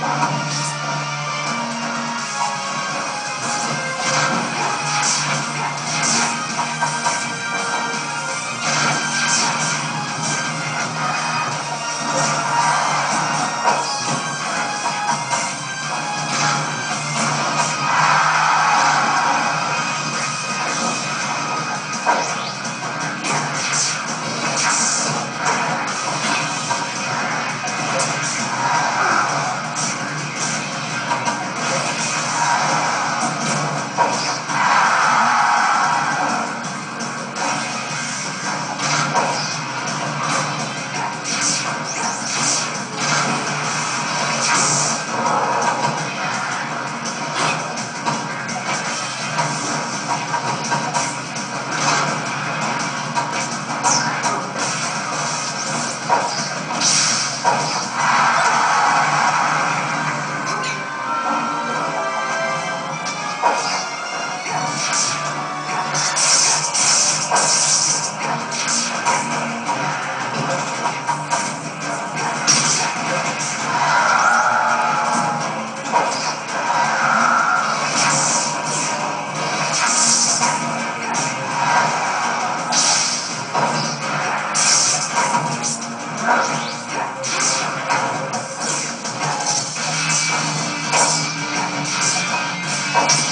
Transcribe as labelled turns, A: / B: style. A: Paz. Thank you.